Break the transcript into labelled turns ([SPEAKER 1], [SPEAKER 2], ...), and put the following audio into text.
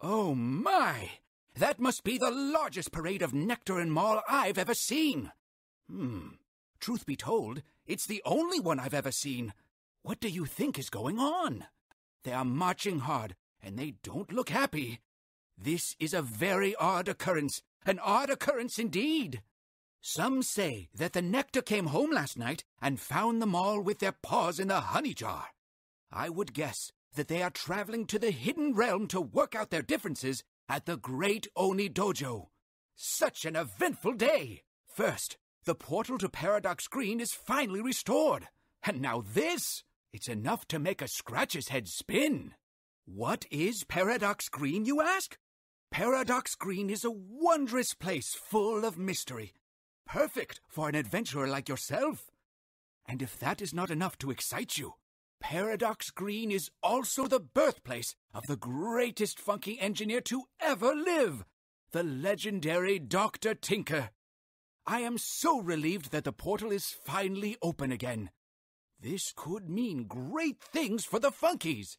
[SPEAKER 1] Oh my! That must be the largest parade of nectar and mall I've ever seen. Hmm. Truth be told, it's the only one I've ever seen. What do you think is going on? They are marching hard, and they don't look happy. This is a very odd occurrence, an odd occurrence indeed. Some say that the nectar came home last night and found them all with their paws in the honey jar. I would guess that they are traveling to the hidden realm to work out their differences at the Great Oni Dojo. Such an eventful day! First, the portal to Paradox Green is finally restored. And now this! It's enough to make a Scratch's head spin. What is Paradox Green, you ask? Paradox Green is a wondrous place full of mystery. Perfect for an adventurer like yourself. And if that is not enough to excite you, Paradox Green is also the birthplace of the greatest Funkey engineer to ever live, the legendary Dr. Tinker. I am so relieved that the portal is finally open again. This could mean great things for the Funkeys.